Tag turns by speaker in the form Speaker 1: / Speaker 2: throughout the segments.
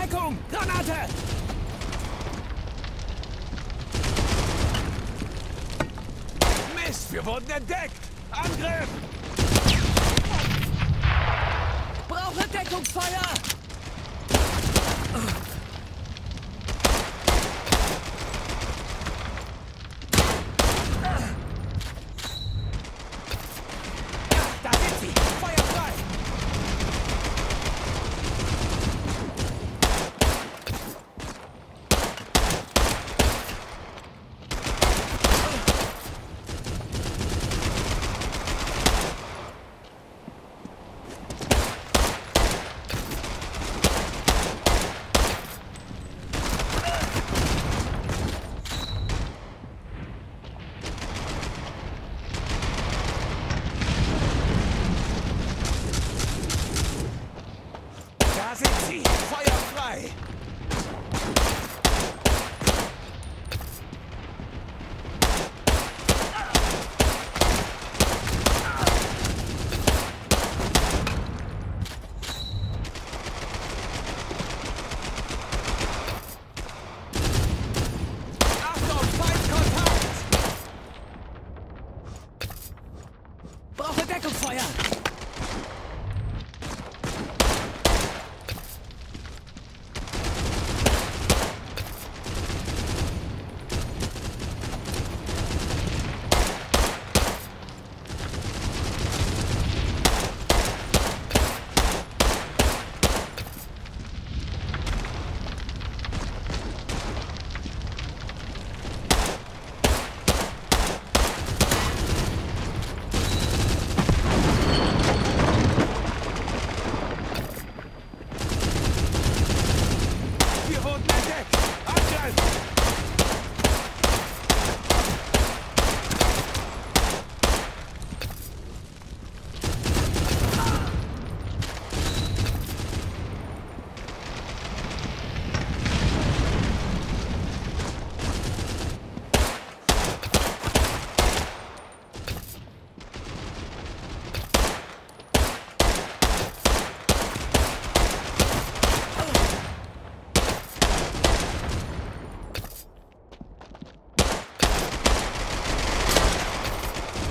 Speaker 1: Deckung! Granate! Mist, wir wurden entdeckt! Angriff!
Speaker 2: Brauche Deckungsfeuer!
Speaker 1: Oh.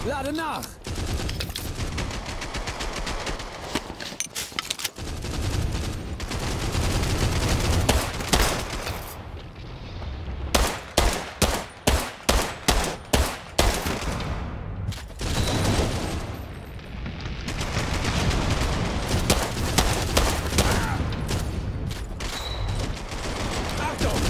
Speaker 2: Lade nach!
Speaker 1: Achtung!